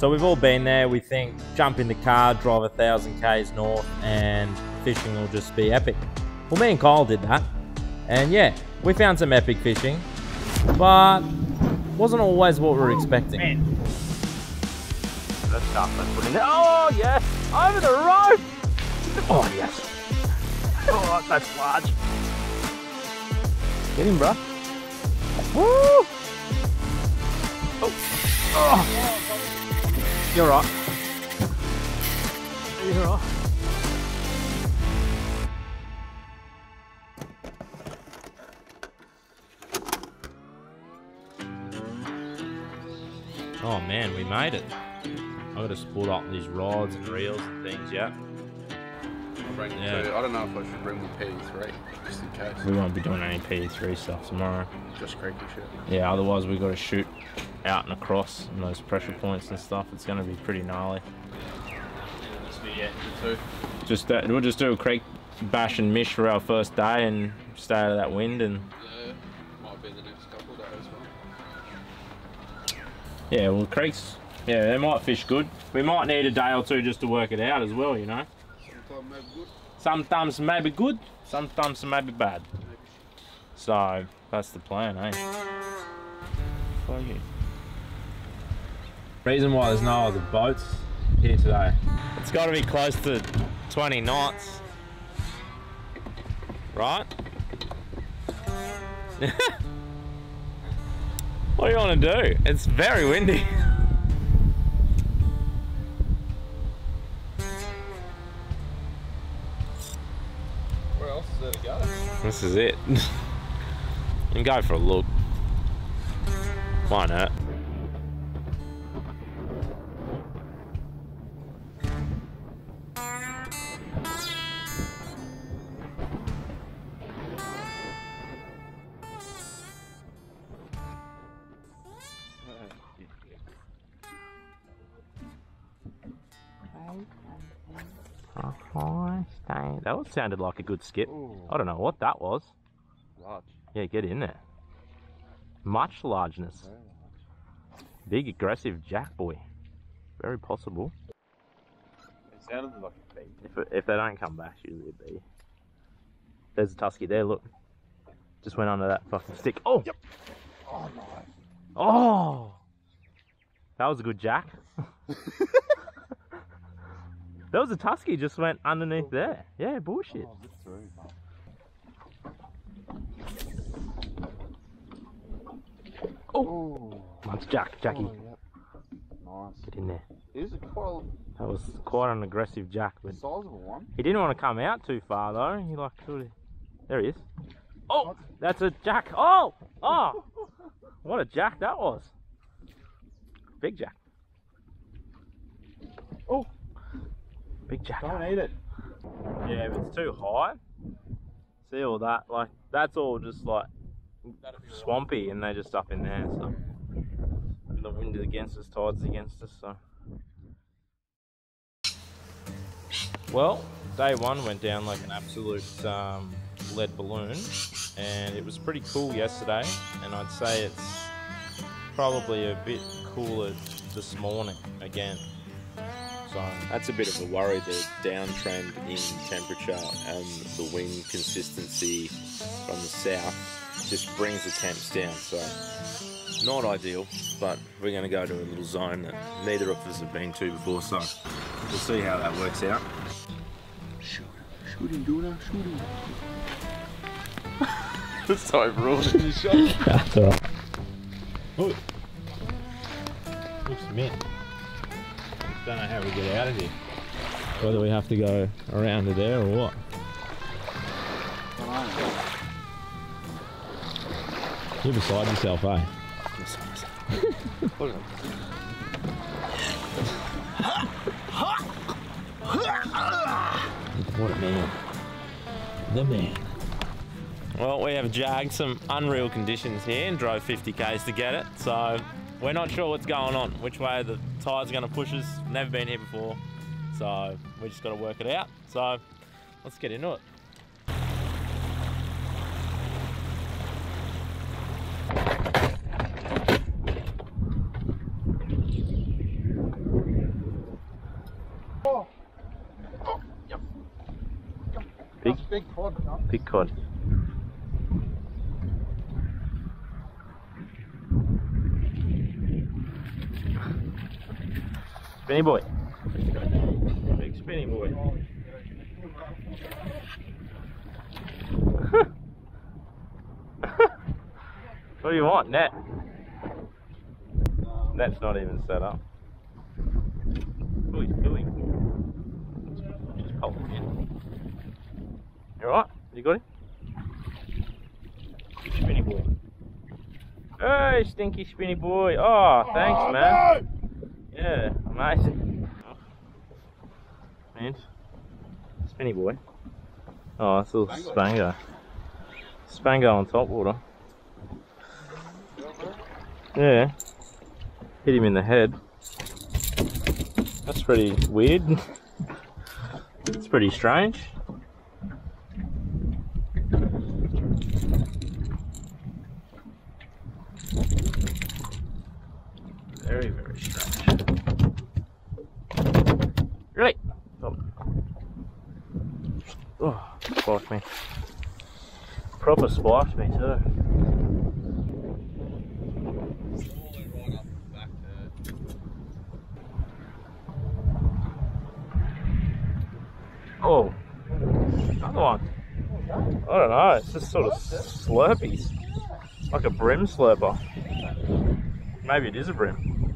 So we've all been there. We think jump in the car, drive a thousand k's north, and fishing will just be epic. Well, me and Kyle did that, and yeah, we found some epic fishing, but wasn't always what we were expecting. Man. Stuff let's put in there. Oh yes! Over the rope! Oh yes! Oh, that's large. Get him, bro. Woo! Oh. oh. You're right. You're right. Oh man, we made it. I gotta split up these rods and reels and things, yeah. I'll bring Yeah. two. I don't know if I should bring the P3 just in case. We won't be doing any P3 stuff tomorrow. Just creaky shit. Yeah, otherwise we gotta shoot out and across and those pressure points and stuff. It's gonna be pretty gnarly. Just uh, we'll just do a creek bash and mish for our first day and stay out of that wind and Yeah, might be the next couple days. Well. yeah, well creeks, yeah, they might fish good. We might need a day or two just to work it out as well, you know. Sometime maybe good. Sometimes maybe good, sometimes maybe bad. So that's the plan, eh? Fuck you. Reason why there's no other boats here today. It's got to be close to 20 knots, right? what do you want to do? It's very windy. Where else is there to go? This is it. can go for a look. Why not? That one sounded like a good skip. I don't know what that was. Large. Yeah, get in there. Much largeness. Big aggressive jack boy. Very possible. It sounded like a bee. If, if they don't come back, it's usually a bee. There's a tusky there, look. Just went under that fucking stick. Oh! Yep. Oh no. Oh! That was a good jack. that was a tusky just went underneath oh. there. Yeah, bullshit. Oh, through. Oh. oh. That's Jack, Jackie. Oh, yep. Nice. Get in there. It is a quite That was quite an aggressive jack, but sizable one. He didn't want to come out too far though. He like sort of. There he is. Oh, that's a jack. Oh, oh, what a jack that was. Big jack. Oh. Big jack. Don't eat it. Yeah, if it's too high. See all that? Like that's all just like swampy, and they're just up in there. So and the wind is against us, tides against us. So. Well, day one went down like an absolute um, lead balloon, and it was pretty cool yesterday. And I'd say it's probably a bit cooler this morning again. So That's a bit of a worry, the downtrend in temperature and the wind consistency from the south just brings the temps down. So, not ideal, but we're going to go to a little zone that neither of us have been to before, so we'll see how that works out. Shoot. Shoot him, Duna. Shoot him. so rude in the shot. That's alright. Oh. Looks mint. Don't know how we get out of here. Whether we have to go around to there or what. You're beside yourself, eh? what a man. The man. Well, we have jagged some unreal conditions here and drove 50 k's to get it. So we're not sure what's going on, which way the tide's going to push us. Never been here before. So we just got to work it out. So let's get into it. Big, big cod. Big cod. Spinny boy. Big spinny boy. what do you want, net? Net's not even set up. What he's doing? Just hold it in. You alright? You got him? Spinny boy. Hey, stinky spinny boy. Oh, thanks, man. Yeah, amazing. Man, spinny boy. Oh, that's a little spango. Spango on top water. Yeah. Hit him in the head. That's pretty weird. it's pretty strange. Very, very strange. Really? Oh, splashed me. Proper splashed me too. Oh, another one. I don't know. It's just sort of slurpees, like a bream slurper. Maybe it is a bream.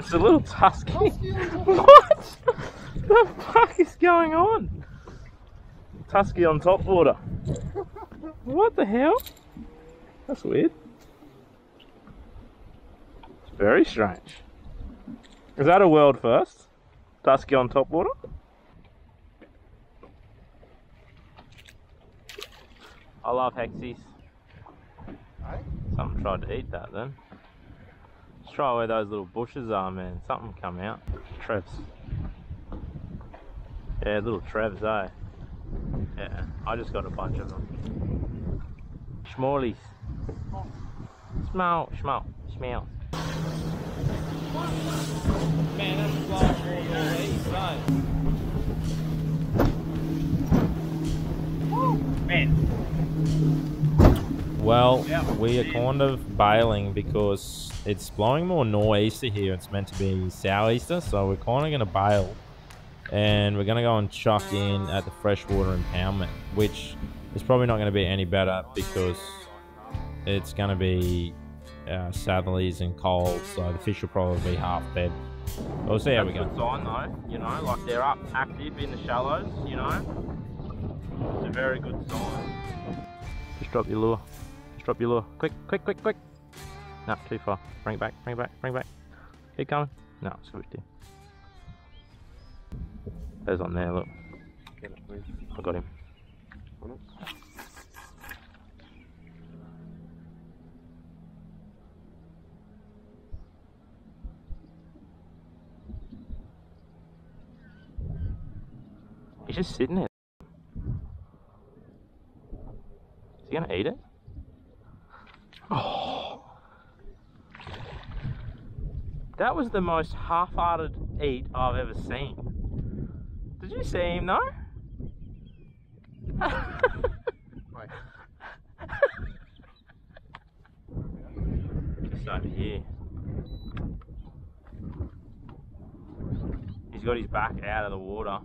It's a little tusky. what? The fuck is going on? Tusky on top water. What the hell? That's weird. It's very strange. Is that a world first? Tusky on top water? I love hexies. Something tried to eat that then. Let's try where those little bushes are, man. Something come out. Trevs. Yeah, little Trevs, eh? Yeah, I just got a bunch of them. Schmorlies. Smell, smell, smell. Man, that's flying more northeast, eh? Man. Well, we are kind of bailing because it's blowing more nor'easter here. It's meant to be sou'easter, so we're kind of going to bail. And we're going to go and chuck in at the freshwater impoundment, which is probably not going to be any better because it's going to be uh, southerlies and cold, so the fish will probably be half fed. But we'll see how we That's a go. good sign though, you know, like they're up active in the shallows, you know. It's a very good sign. Just drop your lure. Just drop your lure. Quick, quick, quick, quick. No, too far. Bring it back, bring it back, bring it back. Keep coming. No, switched in. There's on there, look. I got him. He's just sitting there. Is he gonna eat it? Oh. That was the most half-hearted eat I've ever seen. Did you see him though? Wait. Just over here. He's got his back out of the water.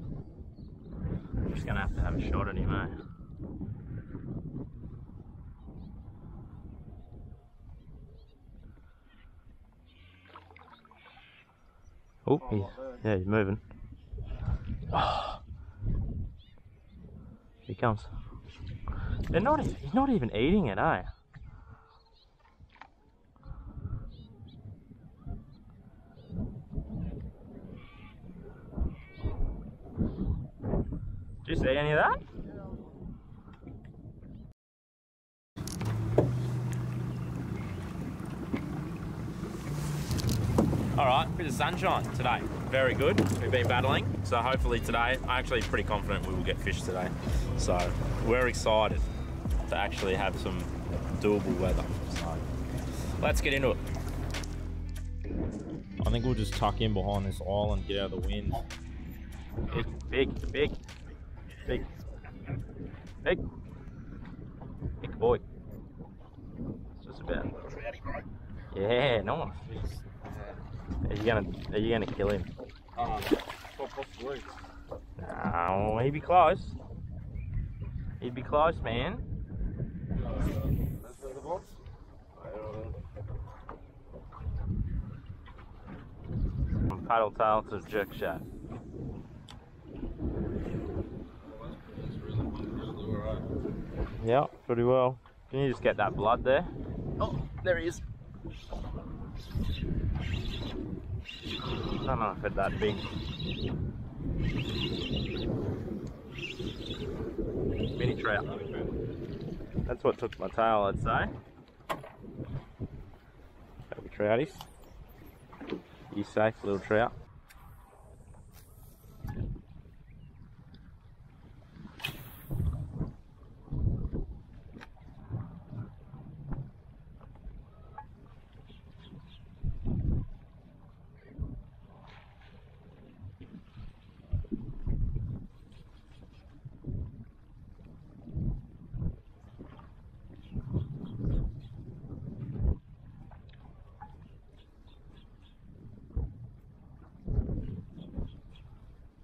I'm just gonna have to have a shot at him, eh? Oh, he's, yeah, he's moving. Here he comes. They're not. He's not even eating it, eh? Did you see any of that? All right, bit of sunshine today. Very good. We've been battling, so hopefully today, I'm actually pretty confident we will get fish today. So we're excited to actually have some doable weather. So let's get into it. I think we'll just tuck in behind this island, get out of the wind, Big, big, big, big, big, big boy. It's just about. Yeah, nice. Are you gonna Are you gonna kill him? Um, what's? No, he'd be close. He'd be close, man. From paddle tail to jerk shot. Yeah, pretty well. Can you just get that blood there? Oh, there he is. I don't know if it's that big. Mini trout. That's what took my tail, I'd say. Baby trouties. You safe, little trout.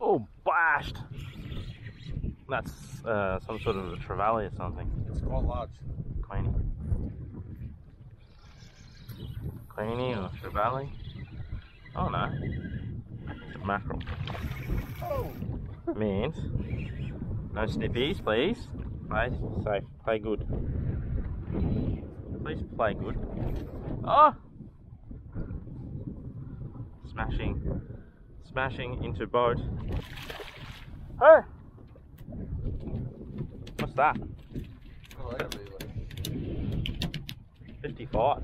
Oh, bashed! That's uh, some sort of a trevally or something. It's quite large. Queenie. Queenie or trevally? Oh no. It's a mackerel. Oh! Means no snippies, please. Play safe. Play good. Please play good. Oh! Smashing. Smashing into boat. Hey! What's that? Oh, that could be like 55.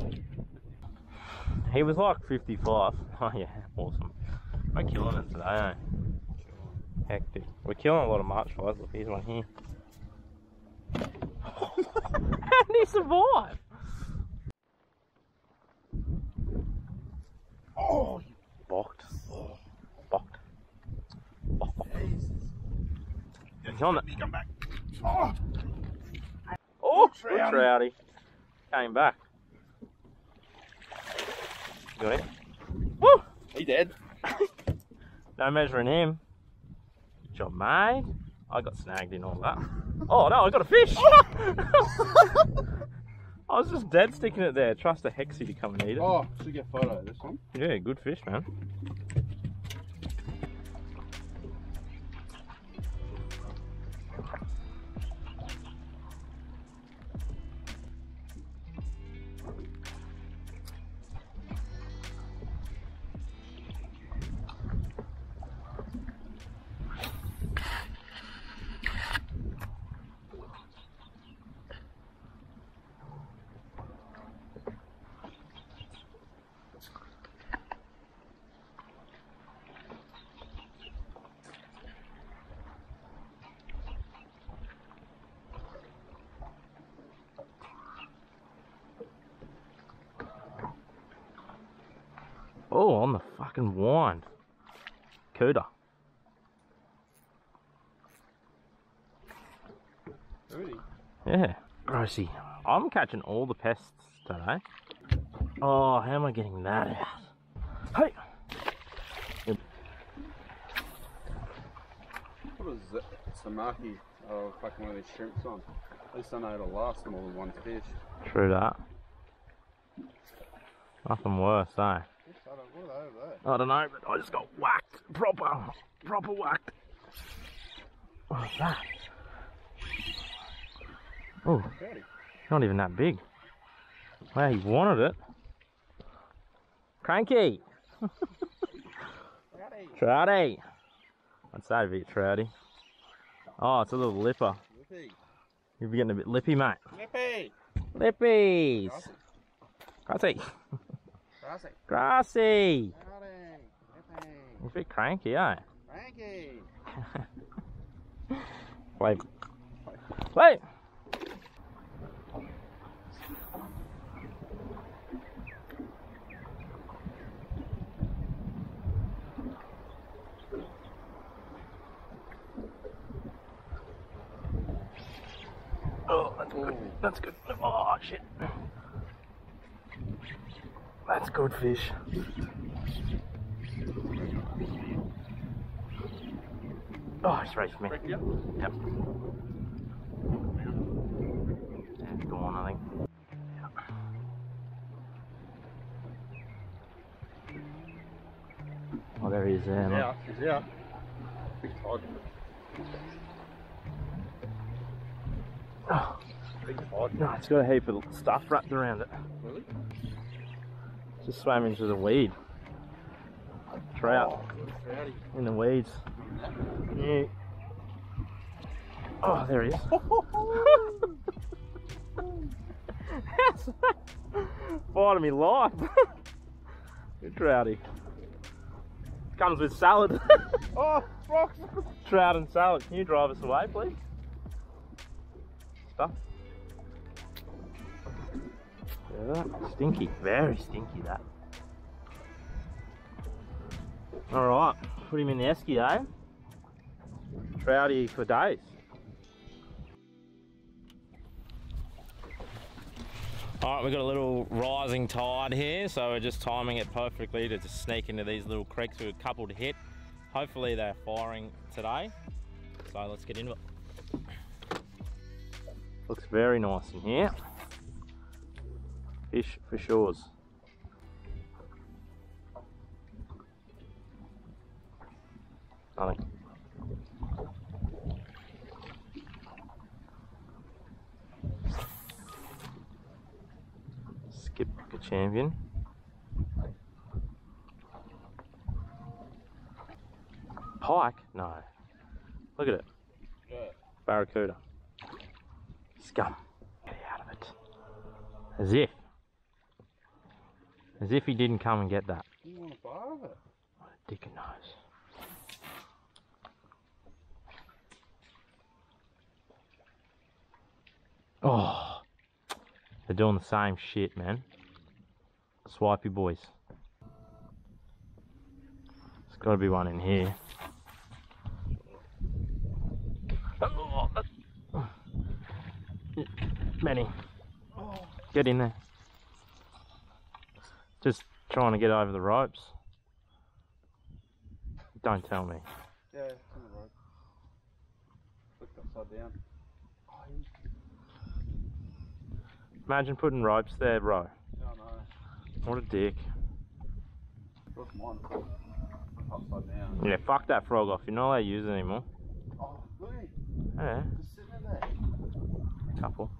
He was like 55. Oh yeah, awesome. We're killing it today, eh? Hectic. We're killing a lot of march flies. Look, here's one here. How did he survive? Oh, you bocked. Bocked. Bock, bock. He's on it. Come back. Oh, good Trouty. trouty. Came back. Got it. Woo! He dead. No measuring him. Good job, mate. I got snagged in all that. Oh no, I got a fish! I was just dead sticking it there. Trust a hexie to come and eat it. Oh, should get photo of this one. Yeah, good fish, man. Catching all the pests today. Oh, how am I getting that out? Hey! What is that? Samaki. Oh, fucking one of these shrimps on. At least I know it'll last more than one fish. True that. Nothing worse, eh? What are they? I don't know, but I just got whacked. Proper, proper whacked. What's that? Oh. Not even that big. Wow, he wanted it. Cranky! Trouty! I'd say a bit trouty. Oh, it's a little lipper. Lippy. You're getting a bit lippy, mate. Lippy. Lippies! Grassy! Grassy. Grassy! He's a bit cranky, eh? Frankie. Play. Play! That's good. That's good. Oh, shit. That's good fish. Oh, it's right for me. Yep. Yeah, go on, I think. Oh, there he is there. He's look. out. He's out. Big. Oh, no, it's got a heap of stuff wrapped around it. Really? Just swam into the weed. Trout Rowdy. in the weeds. Yeah. Oh, there he is. Fighting me life. Good trouty. Comes with salad. Oh, rocks! Trout and salad. Can you drive us away, please? Stuff. Stinky. Very stinky, that. Alright, put him in the esky, eh? Trouty for days. All right, we've got a little rising tide here, so we're just timing it perfectly to just sneak into these little creeks. We've a couple to hit. Hopefully they're firing today. So let's get into it. Looks very nice in here. Fish for shores. Nothing. Skip a champion. Pike? No. Look at it. Barracuda. Scum. Get out of it. As if. As if he didn't come and get that. You want a bar of it? What a dick and nose. Oh. They're doing the same shit, man. Swipey boys. There's gotta be one in here. Oh, that- Manny. Oh. Get in there. Just trying to get over the ropes. Don't tell me. Yeah, it's on the road. Flipped upside down. Imagine putting ropes there, bro. Oh no. What a dick. Look, mine. Upside down. Yeah, fuck that frog off. You're not allowed to use it anymore. Oh, look. Yeah, Just sitting in there. couple.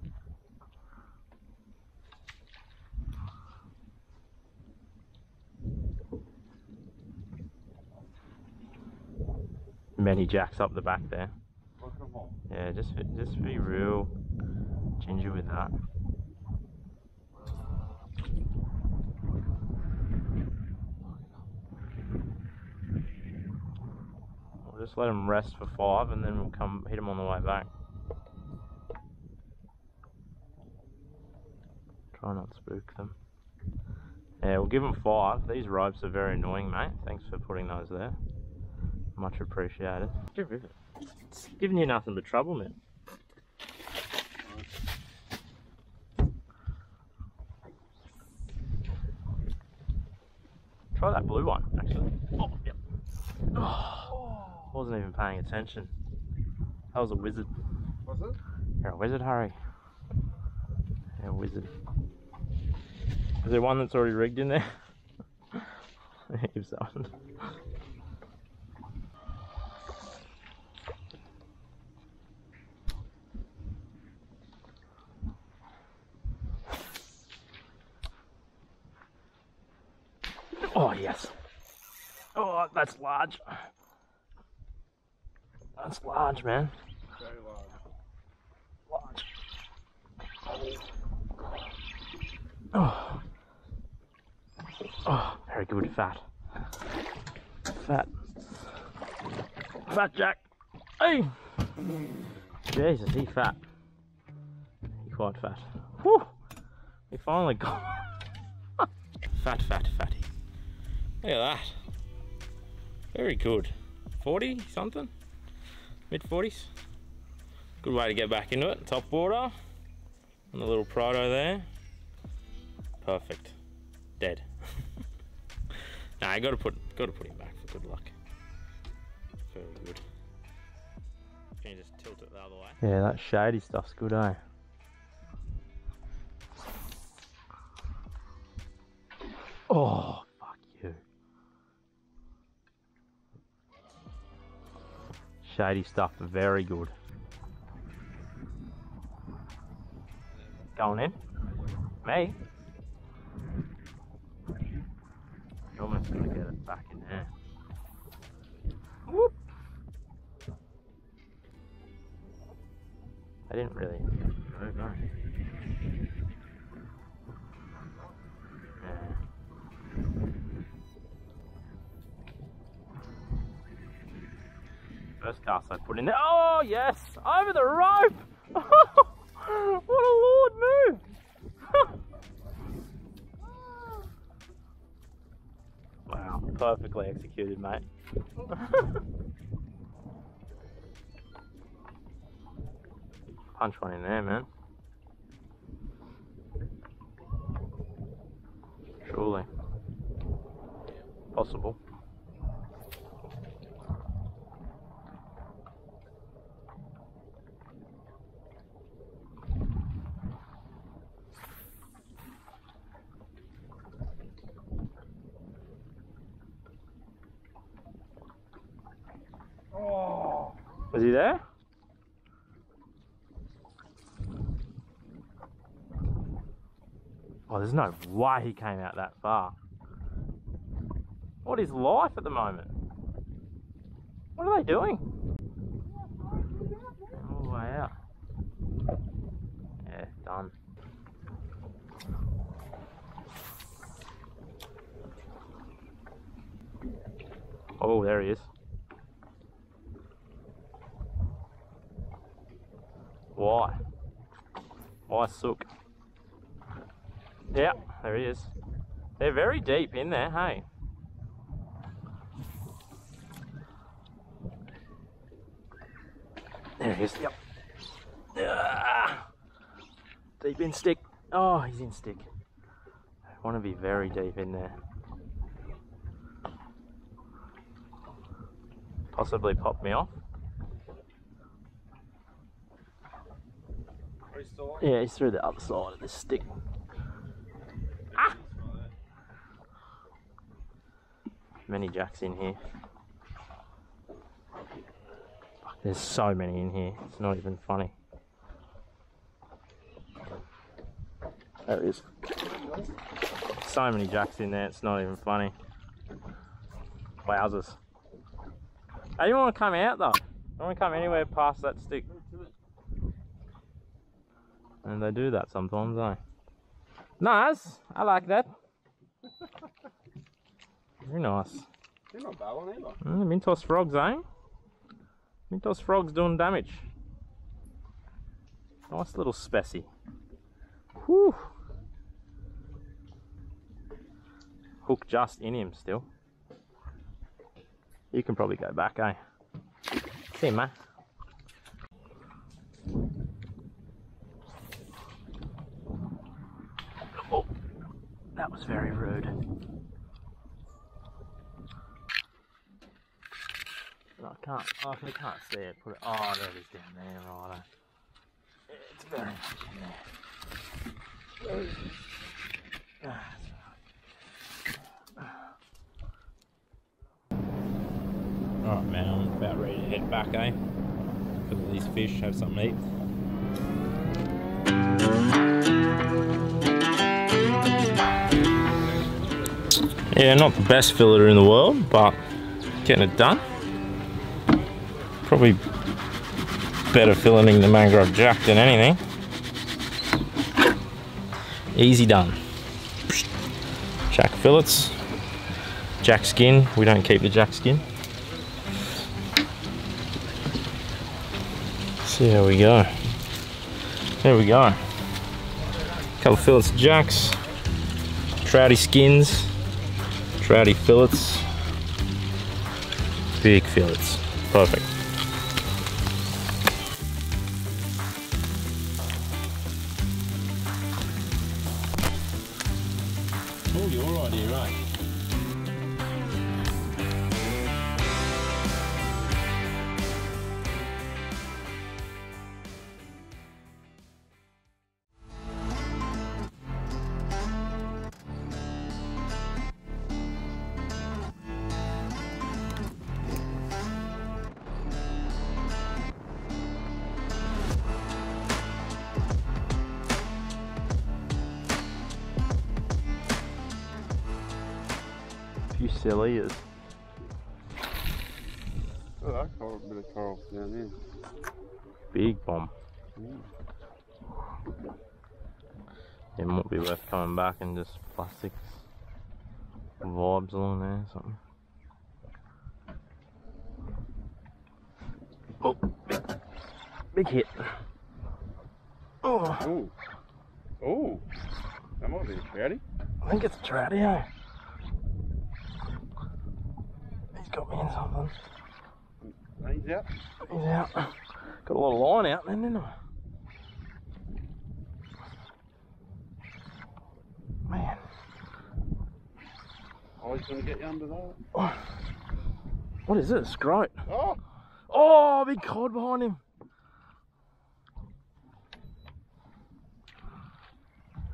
Many jacks up the back there. Look at them all. Yeah, just just be real ginger with that. We'll just let them rest for five, and then we'll come hit them on the way back. Try not to spook them. Yeah, we'll give them five. These ropes are very annoying, mate. Thanks for putting those there. Much appreciated. It's giving you nothing but trouble, man. Try that blue one, actually. Oh, yep. Oh, wasn't even paying attention. That was a wizard. Was it? You're a wizard, Harry. You're a wizard. Is there one that's already rigged in there? Heaps of Oh, yes. Oh, that's large. That's large, man. Very large. Large. Oh. Oh, very good. Fat. Fat. Fat Jack. Hey! Jesus, he fat. He quite fat. Whew! He finally got. Fat, fat, fatty. Look at that. Very good. 40 something? Mid 40s. Good way to get back into it. Top water. And the little proto there. Perfect. Dead. nah, I gotta put gotta put him back for good luck. Very good. Can you just tilt it the other way? Yeah, that shady stuff's good, eh? Oh, Shady stuff, very good. Going in? Me? Almost gonna get it back in there. Whoop! I didn't really First cast I put in there. Oh yes! Over the rope! what a lord move! wow, perfectly executed, mate. Punch one in there, man. Surely. Possible. Was he there? Oh, there's no way he came out that far. What is life at the moment? What are they doing? All the way out. Yeah, done. Oh, there he is. Why? Why sook? Yeah, there he is. They're very deep in there, hey? There he is, yep. Ah, deep in stick. Oh, he's in stick. I want to be very deep in there. Possibly pop me off. Yeah, he's through the other side of the stick. Many jacks in here. There's so many in here. It's not even funny. There it is. So many jacks in there. It's not even funny. Wowzers. Hey, you want to come out though? I don't want to come anywhere past that stick. And they do that sometimes, eh? Nice. I like that. Very nice. They're not bad one either. Mm, Mintoss frogs, eh? Mintoss frogs doing damage. Nice little specie. Whew. Hook just in him still. You can probably go back, eh? See, mate. Oh, that was very rude. I can't. I can't see it. Put it. Oh, there it is down there, right. It's very much in there. Alright man, I'm about ready to head back, eh? Because these fish have something to eat. Yeah, not the best filleter in the world, but getting it done. Probably better filleting the mangrove jack than anything. Easy done. Jack fillets. Jack skin. We don't keep the jack skin. See how we go. There we go. Couple fillets of jacks, trouty skins, trouty fillets, big fillets. Perfect. Few sillies. Oh, that coral, bit of coral down there. Big bomb. It might be worth coming back and just plastics vibes along there or something. Oh, big, big hit. Oh, Oh, oh, that might be a trouty. I think it's a trouty, eh? He's got me in something. He's out. He's out. Got a lot of line out then, didn't I? Man. Oh, he's gonna get you under that. What is this? Scrote? Oh, Oh, big cod behind him.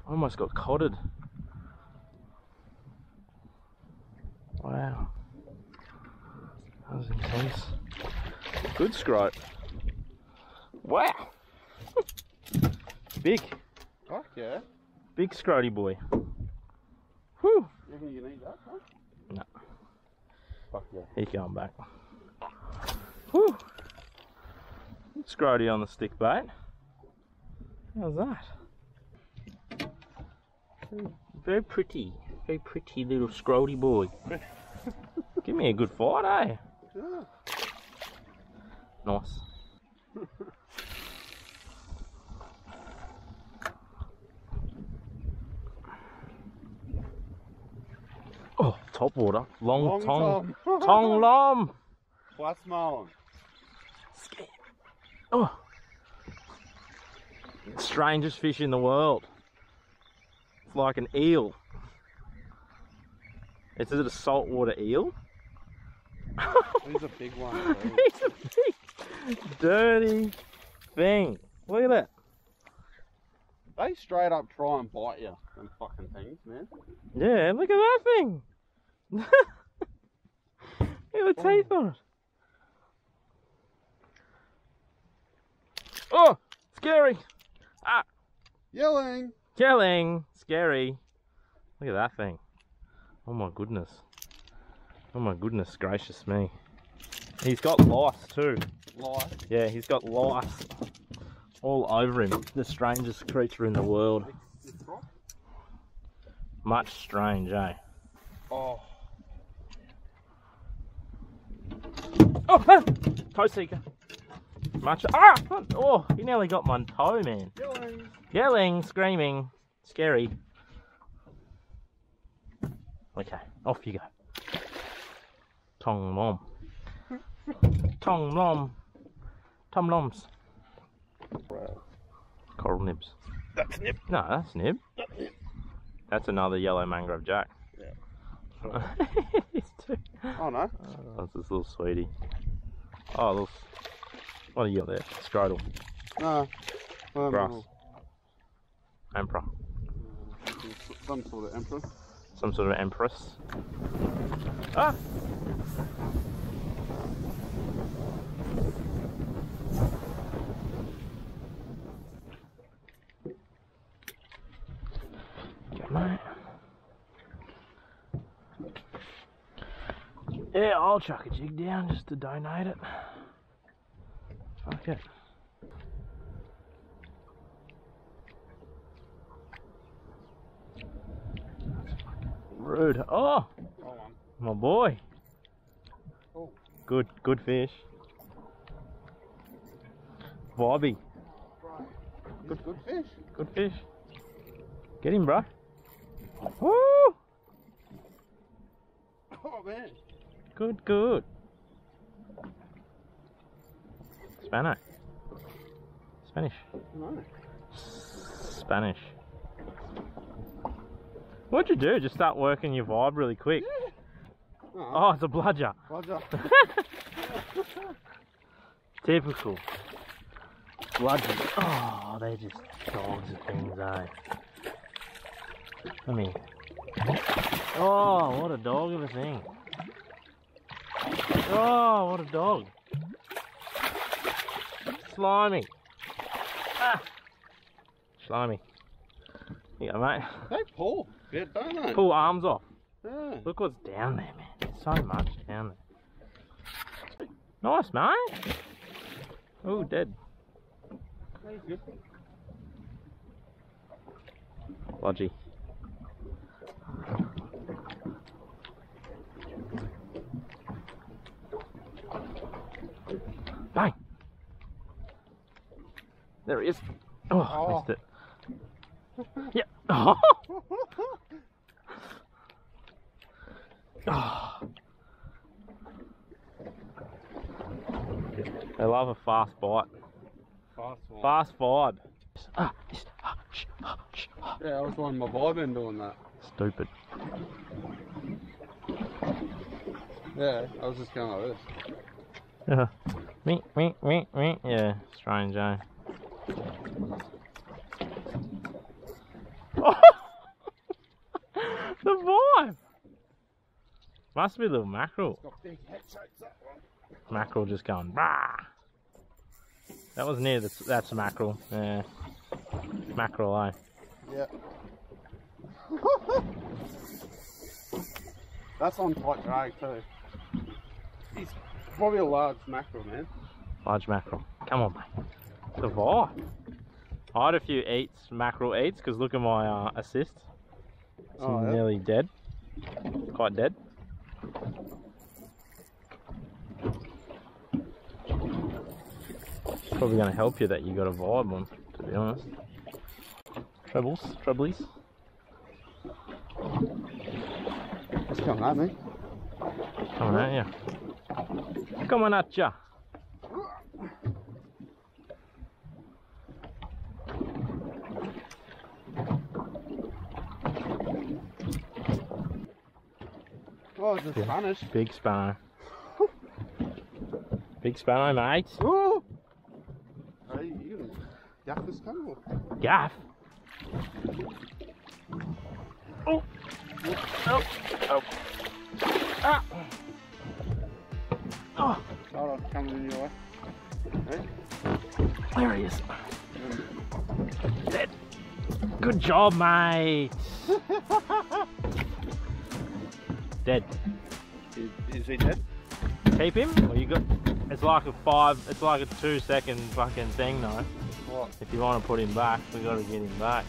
Almost got codded. Wow. That was intense. Good scrote. Wow. big, fuck yeah. big scroty boy. Whew. You reckon you can eat that, huh? No. Fuck yeah. He's going back. Whew. Scrody on the stick bait. How's that? Very, very pretty. Very pretty little scrody boy. Give me a good fight, eh? Yeah. Nice. oh, top water. Long, Long tong. Tom. Tong lom. Plus Marlin. Oh. Strangest fish in the world. It's like an eel. Is it a saltwater eel? He's a big one. It's a big, dirty thing. Look at that. they straight up try and bite you. Them fucking things, man. Yeah, look at that thing. look at the teeth on it. Oh, scary. Ah. Yelling. Killing. Scary. Look at that thing. Oh my goodness. Oh my goodness gracious me. He's got lice too. Lice. Yeah, he's got lice all over him. The strangest creature in the world. It's. Much strange, eh? Oh. Oh, ah! toe seeker. Much. Ah! Oh, he nearly got my toe, man. Yelling. Yelling, screaming, scary. Okay, off you go. Tong lom. Tong lom. Tom loms. Coral nibs. That's nib. No, that's nib. That's another yellow mangrove jack. Yeah. It's. Oh no. Oh, that's this little sweetie. Oh, little. What are you got there? Scrotal. No. Um, Grass. Emperor. Some sort of emperor. Some sort of empress. Ah! Yeah, I'll chuck a jig down just to donate it. Fuck it. Rude. Oh, my boy. Good, good fish. Bobby, Good, good fish. good fish. Get him, bro. Woo! Oh man. Good, good. Spanish. Spanish. No. Spanish. What'd you do? Just start working your vibe really quick. Oh, it's a bludger. Roger. Typical. Bludger. Oh, they're just dogs of things, eh? I mean. Oh, what a dog of a thing. Oh, what a dog. Slimy. Ah. Slimy. Yeah, mate. They pull bit, don't they? Pull arms off. Yeah. Look what's down there, man. So much down there. Nice, mate. Oh, dead. Lodgy. Bang! There he is. Oh, Oh. missed it. Yep. Oh. Oh. They love a fast bite. Fast one. Fast vibe. Ah, yes, ah, shh, ah, shh, ah. Yeah, I was on my vibe end doing that. Stupid. Yeah, I was just going like this. Yeah. Me, me, me, me. Yeah, strange, eh? the vibe! Must be little mackerel. Got big head that one. Mackerel just going, bah! That was near the, that's a mackerel. Yeah. Mackerel, eye. Yeah. That's on tight drag too. He's probably a large mackerel, man. Large mackerel. Come on, mate. The vibe. I had a few eats, mackerel eats, because look at my uh, assist. It's Oh, yeah? nearly dead. Quite dead. Probably going to help you that you got a vibe on, to be honest. Trebles, treblies. It's coming at me. Coming at ya. Coming at ya. Oh, it's a Yeah. Spanish. Big spanner. Big spanner, mate. Oh! Hey, you gonna gaff this camel? Gaff. Oh. Oh. Oh. Ah. Oh, Hold on, coming in your way. Hey? there he is. Dead. Good job, mate. Dead. Is, is he dead? Keep him, or you got? It's like a five. It's like a two second fucking thing, though. If you want to put him back, we got to get him back.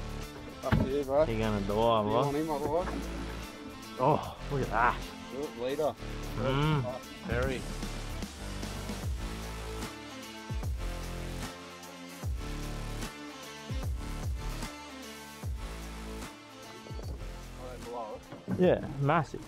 Up to you, bro. He's gonna die, You want him otherwise? Oh, look at that. Do it later. Mm. Very. Yeah, massive.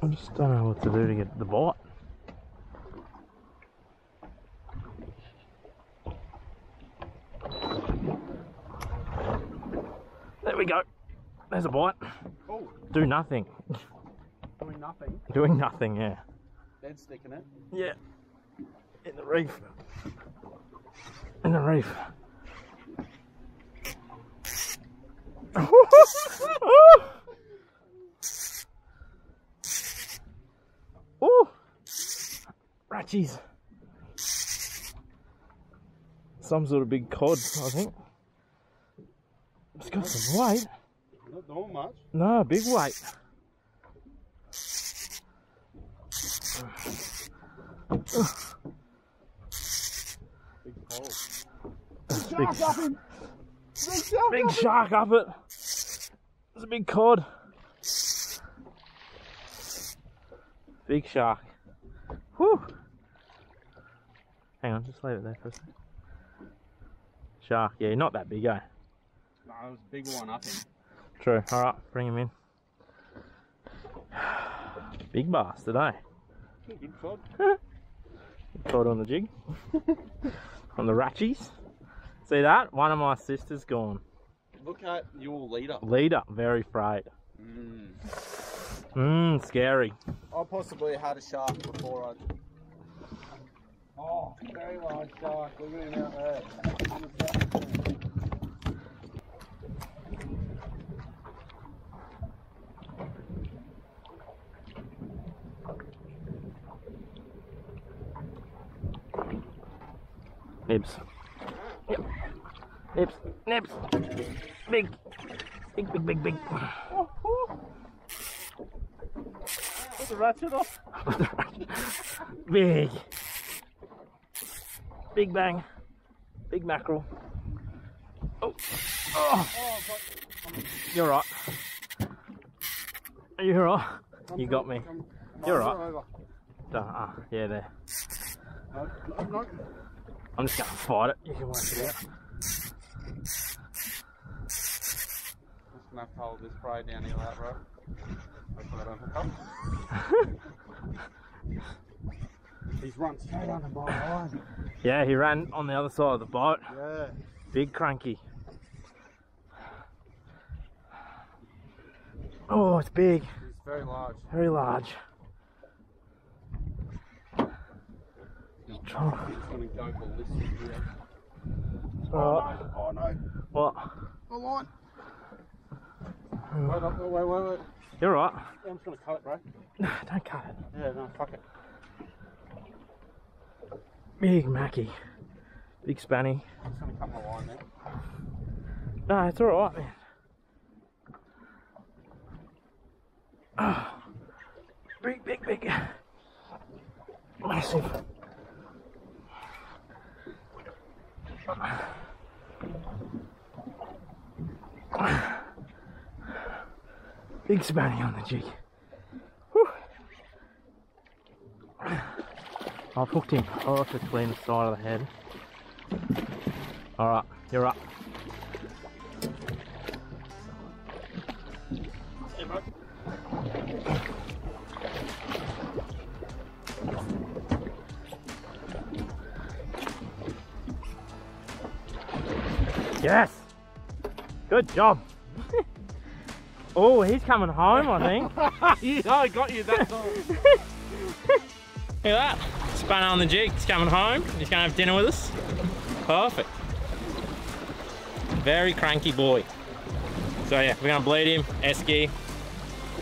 I just don't know what to do to get the bite. There we go. There's a bite. Oh, Do nothing. doing nothing. Doing nothing, yeah. Dead sticking it. Yeah. In the reef. In the reef. Ooh! Ratchies. Some sort of big cod, I think. It's got some weight. Not doing much. No, big weight. Big hole. Big, big shark up it. There's a big cod. Big shark. Whew. Hang on, just leave it there for a second. Shark, yeah, not that big, eh? No, it was a big one up him. True. Alright, bring him in. Big bastard, eh? Good cod. Caught on the jig. on the ratchies. See that? One of my sisters gone. Look at your leader. Leader, very frayed. Mm. Mmm, scary. I possibly had a shark before I. Oh, very large shark. At him out there. Nibs. Yep. Nibs. Nibs. Big. Big, big, big, big. Put the ratchet off. Big. Big bang. Big mackerel. Oh. oh. You're right. Are you right? You got me. You're right. Ah, yeah, there. I'm just gonna fight it. You can work it out. Just gonna have to hold this prey down here, like, bro. Hopefully I don't hook up. He's run straight under my line. Yeah, he ran on the other side of the boat. Yeah. Big cranky. Oh, it's big. It's very large. Very large. He's gonna go ballistic here. Alright. Oh no. What? The line. Wait, wait, wait, wait. You're right. I'm just gonna cut it, bro. No, don't cut it. Yeah, no, fuck it. Big Mackie. Big Spanny. No, it's alright, man. Oh, big, big, big. Massive. Big spanny on the jig. Whew. I've hooked him. I'll have clean the side of the head. Alright, you're up. Yes! Good job. oh, he's coming home, I think. yeah, I got you that time. Look at that. Spanner on the jig. He's coming home. He's to have dinner with us. Perfect. Very cranky boy. So yeah, we're to bleed him. Esky.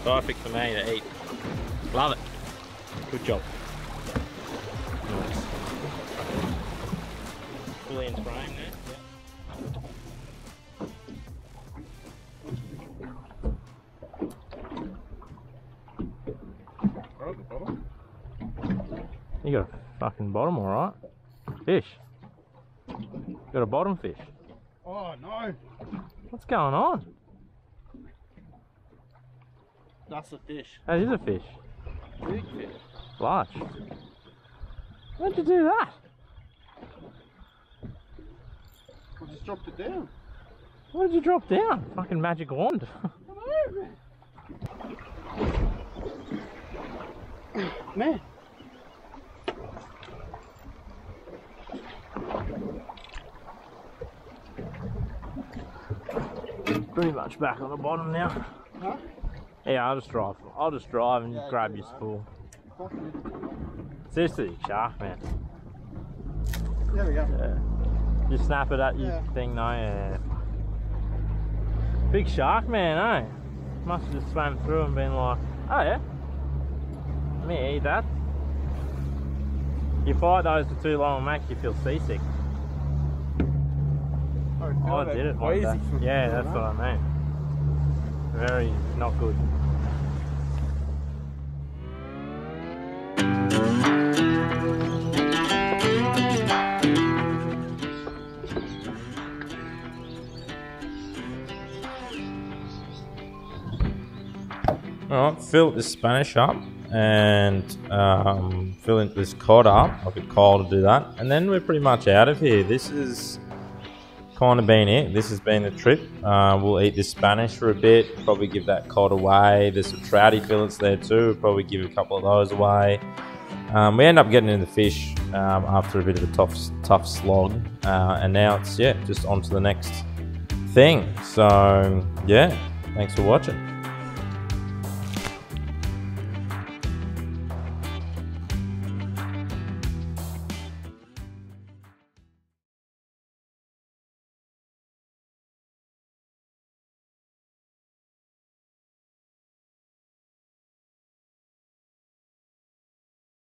Perfect for me to eat. Love it. Good job. Nice. Fully in frame there. You got a fucking bottom, alright? Fish. Got a bottom fish. Oh no. What's going on? That's a fish. That is a fish. Big fish. Large. Where'd you do that? I just dropped it down. Where did you drop down? Fucking magic wand. Man. Pretty much back on the bottom now. Huh? Yeah, I'll just drive. I'll just drive and Yeah, grab your spool. Seriously, shark man. There we go. Yeah. Just snap it at your Yeah. thing now. Yeah. Big shark man, eh? Must have just swam through and been like, oh yeah. Let me eat that. You fight those for too long, makes you feel seasick. Oh, I did it one day. Yeah, that's what I mean. Very not good. Alright, fill this Spanish up and um, fill in this cod up. I'll get Kyle to do that. And then we're pretty much out of here. This is kind of been it. This has been the trip. Uh, we'll eat this Spanish for a bit. Probably give that cod away. There's some trouty fillets there too. Probably give a couple of those away. Um, we end up getting into the fish um, after a bit of a tough, tough slog, uh, and now it's yeah, just on to the next thing. So yeah, thanks for watching.